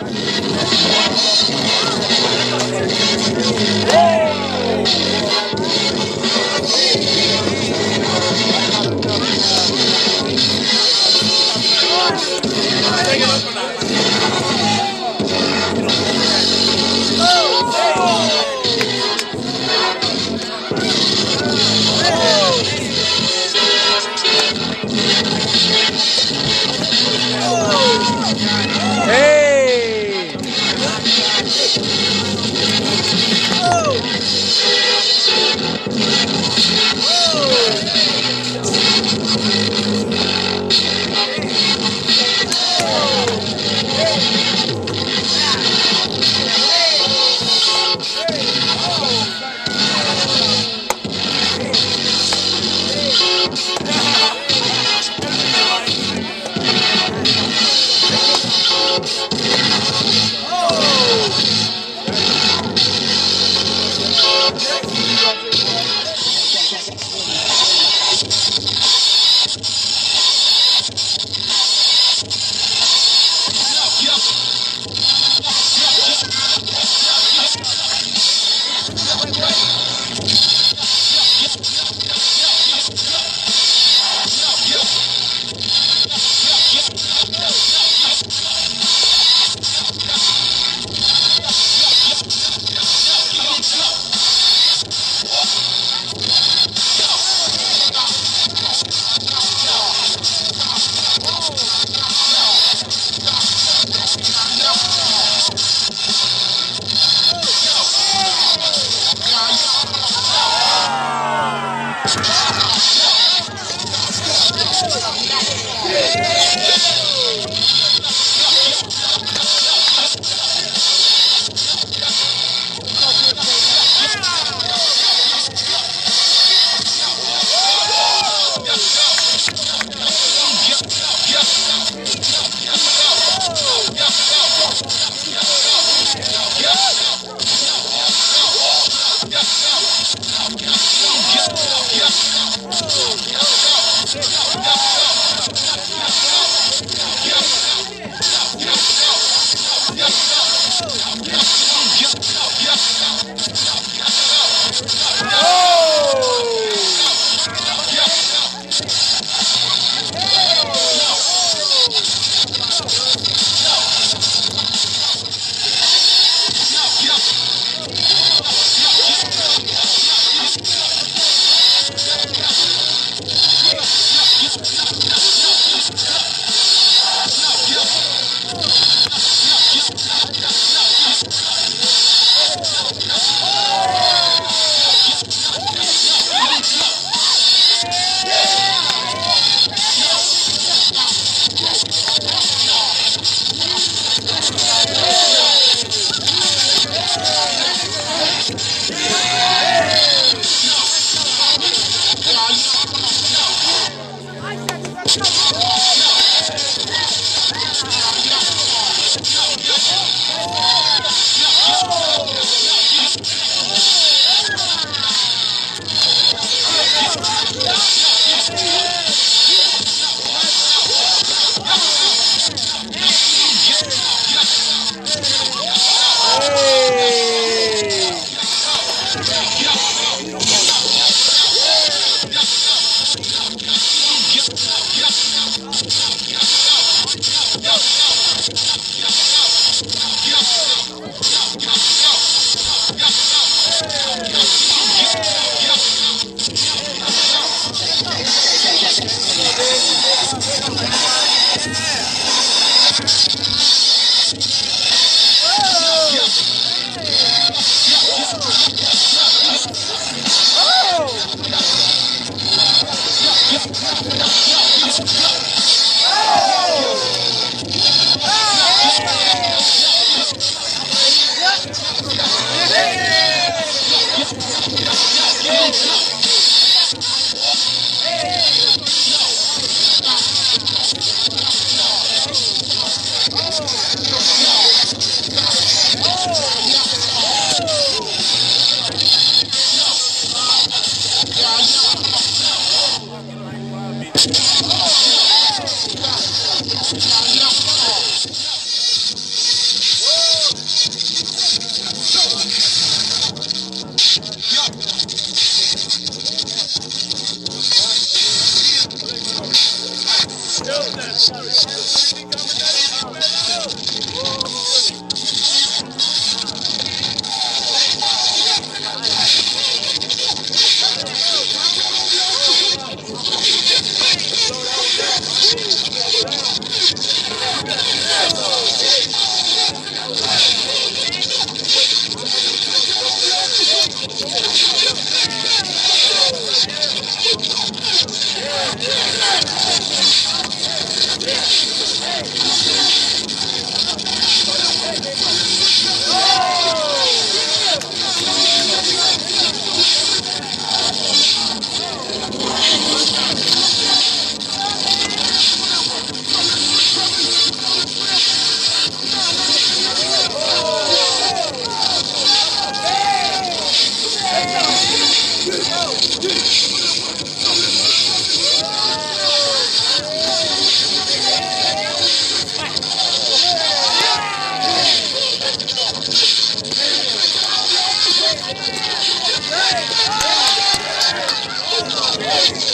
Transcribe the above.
Hey! Woo! Yeah.